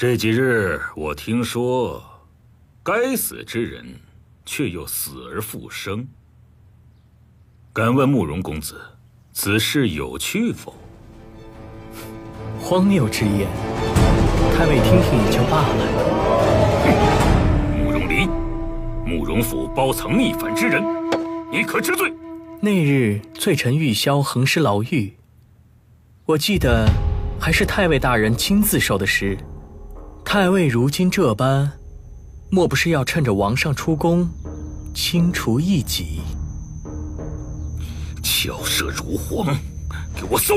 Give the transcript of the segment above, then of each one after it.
这几日我听说，该死之人却又死而复生。敢问慕容公子，此事有趣否？荒谬之言，太尉听听也就罢了。慕容离，慕容府包藏逆反之人，你可知罪？那日罪臣玉箫横尸牢狱，我记得还是太尉大人亲自受的尸。太尉如今这般，莫不是要趁着王上出宫，清除异己？巧舌如簧，给我搜！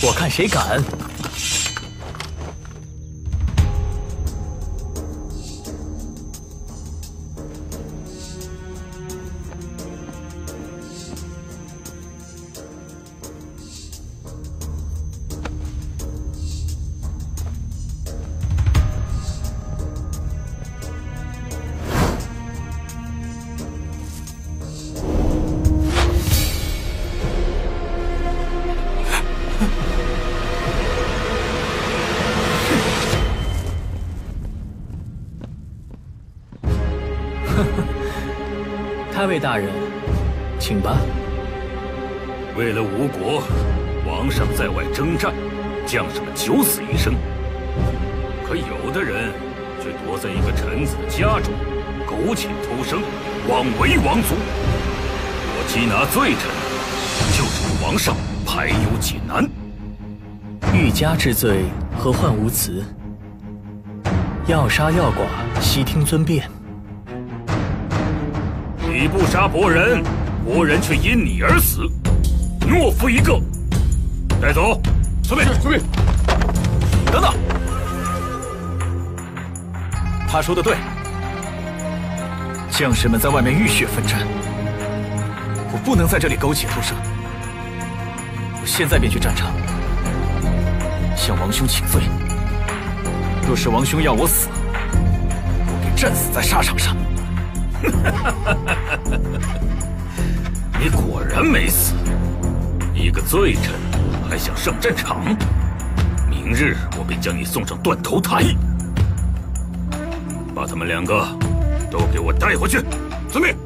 我看谁敢！太尉大人，请吧。为了吴国，王上在外征战，将士们九死一生。可有的人却躲在一个臣子的家中，苟且偷生，枉为王族。我缉拿罪臣，就是为王上排忧解难。欲加之罪，何患无辞？要杀要剐，悉听尊便。你不杀伯仁，伯仁却因你而死，懦夫一个！带走，遵命，遵命。等等，他说的对，将士们在外面浴血奋战，我不能在这里苟且偷生。我现在便去战场，向王兄请罪。若是王兄要我死，我便战死在沙场上。你果然没死，一个罪臣还想上战场？明日我便将你送上断头台。把他们两个都给我带回去。遵命。